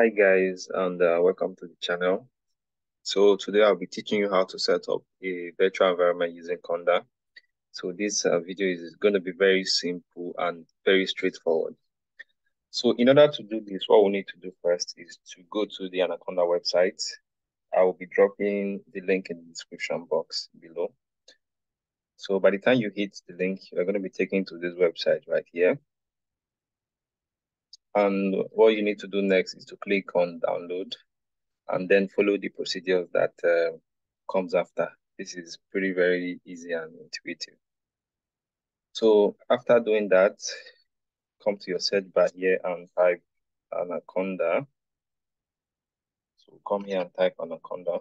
Hi guys and uh, welcome to the channel. So today I'll be teaching you how to set up a virtual environment using Conda. So this uh, video is going to be very simple and very straightforward. So in order to do this, what we need to do first is to go to the Anaconda website. I will be dropping the link in the description box below. So by the time you hit the link, you're going to be taken to this website right here. And what you need to do next is to click on download and then follow the procedures that uh, comes after. This is pretty very easy and intuitive. So after doing that, come to your search bar here and type Anaconda. So come here and type Anaconda.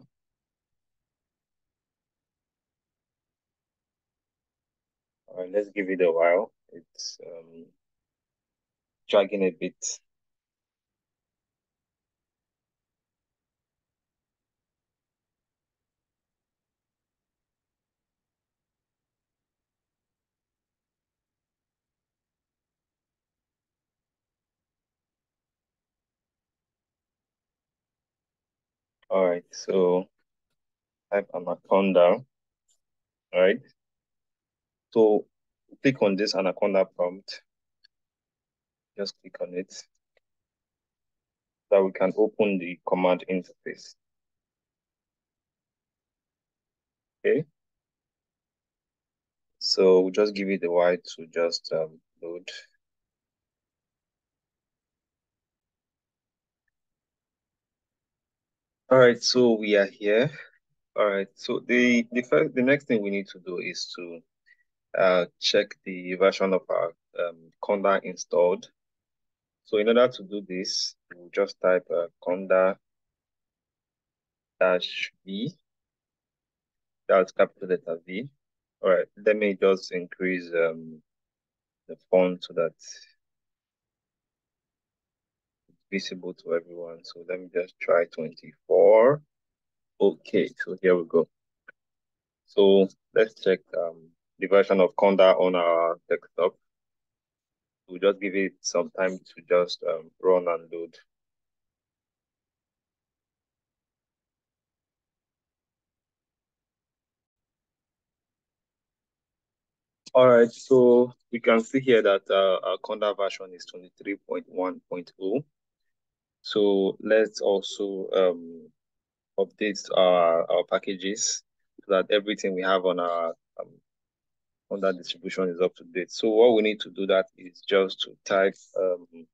All right, let's give it a while. It's um, dragging a bit. All right, so type Anaconda. All right. So click on this Anaconda prompt. Just click on it. that we can open the command interface. Okay. So we'll just give it a while to just um, load. All right, so we are here. All right, so the the first the next thing we need to do is to uh, check the version of our um, Conda installed. So in order to do this, we'll just type uh, Conda dash V. That's capital letter V. All right, let me just increase um, the font so that it's visible to everyone. So let me just try 24. Okay, so here we go. So let's check um, the version of Conda on our desktop. We'll just give it some time to just um, run and load. All right, so we can see here that uh, our Conda version is 23.1.0. So let's also um, update our, our packages so that everything we have on our um, on that distribution is up to date. So what we need to do that is just to type um,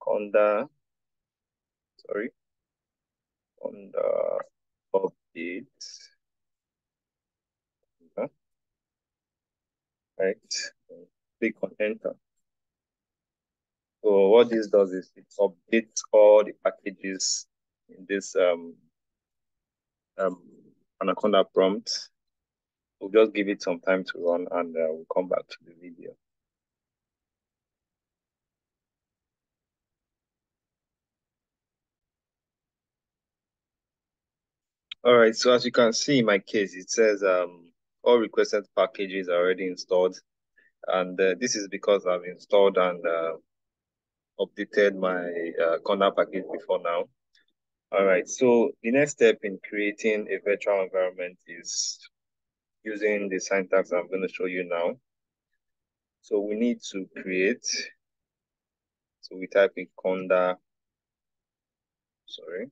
Conda, sorry, conda update. Right, click on enter. So what this does is it updates all the packages in this um, um, Anaconda prompt. We'll just give it some time to run and uh, we'll come back to the video. All right, so as you can see in my case, it says um, all requested packages are already installed. And uh, this is because I've installed and uh, updated my uh, Conda package before now. All right, so the next step in creating a virtual environment is using the syntax I'm going to show you now. So we need to create, so we type in conda, sorry,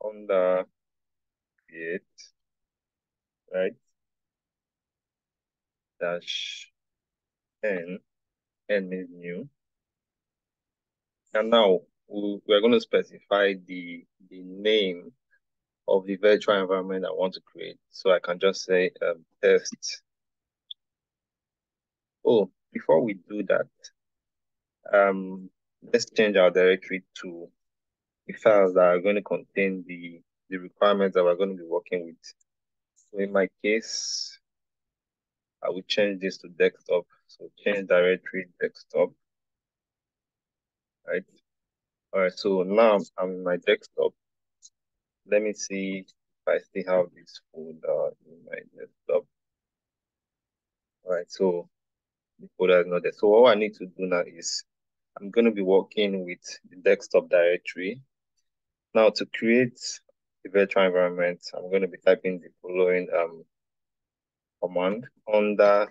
conda create, right, dash n, n means new. And now we're going to specify the, the name of the virtual environment I want to create. So I can just say um, test. Oh, before we do that, um, let's change our directory to the files that are going to contain the, the requirements that we're going to be working with. So in my case, I will change this to desktop. So change directory desktop. Right. All right. So now I'm in my desktop. Let me see if I still have this folder in my desktop. All right. So the folder is not there. So what I need to do now is I'm going to be working with the desktop directory. Now to create the virtual environment, I'm going to be typing the following um, command conda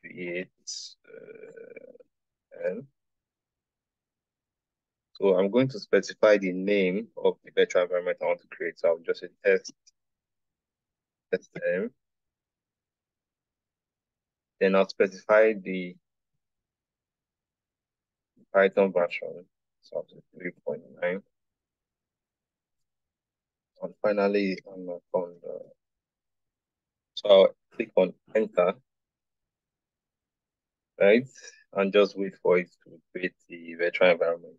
create uh, and so I'm going to specify the name of the virtual environment I want to create. So I'll just say test SM. Then I'll specify the Python version. So 3.9. And finally, I'm on the, uh, so I'll click on enter, right? And just wait for it to create the virtual environment.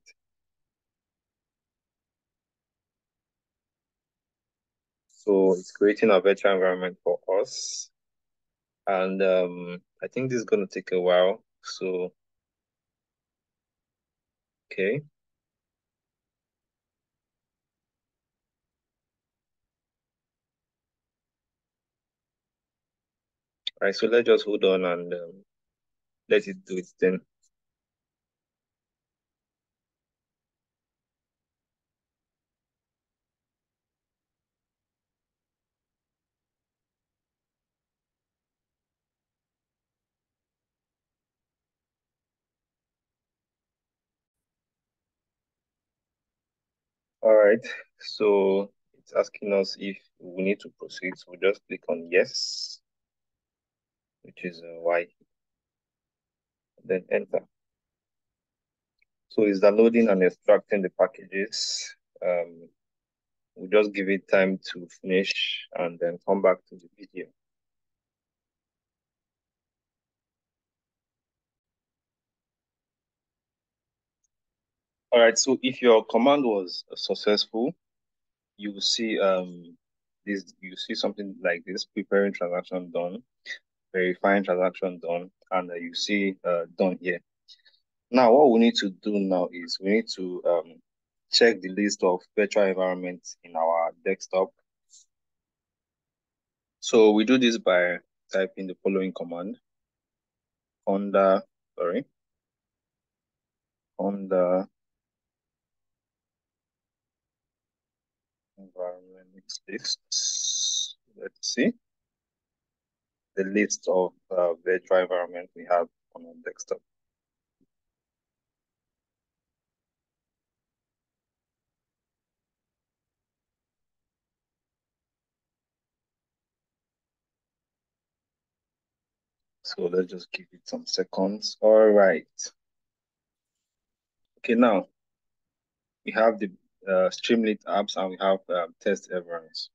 So it's creating a virtual environment for us. And um, I think this is going to take a while. So, okay. All right, so let's just hold on and um, let it do its thing. All right, so it's asking us if we need to proceed. So we just click on yes, which is uh, Y, then enter. So it's downloading and extracting the packages. Um, we'll just give it time to finish and then come back to the video. All right, so if your command was successful, you will see um this you see something like this preparing transaction done, verifying transaction done, and uh, you see uh, done here. Now, what we need to do now is we need to um, check the list of virtual environments in our desktop. So we do this by typing the following command conda, sorry, conda environment lists. Let's see the list of uh, virtual environment we have on our desktop. So let's just give it some seconds. All right. Okay, now we have the uh, Streamlit apps and we have um, test environments.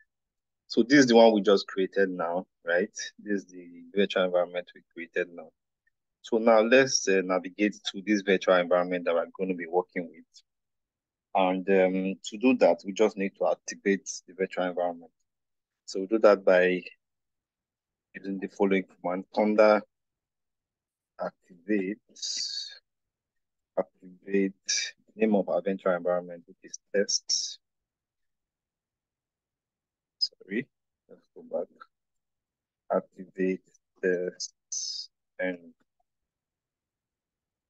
So this is the one we just created now, right? This is the virtual environment we created now. So now let's uh, navigate to this virtual environment that we're going to be working with. And um, to do that, we just need to activate the virtual environment. So we do that by using the following command, conda activate, activate name of our environment, is test. Sorry, let's go back. Activate test and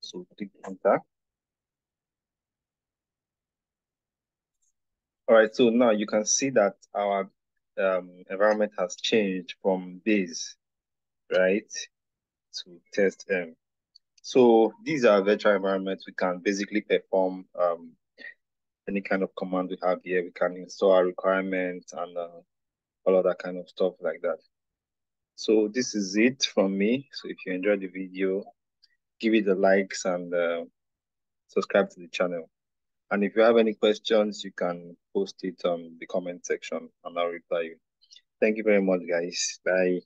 so click enter. All right, so now you can see that our um, environment has changed from base, right, to test M. So these are virtual environments. We can basically perform um, any kind of command we have here. We can install our requirements and uh, all of that kind of stuff like that. So this is it from me. So if you enjoyed the video, give it the likes and uh, subscribe to the channel. And if you have any questions, you can post it on the comment section and I'll reply you. Thank you very much, guys. Bye.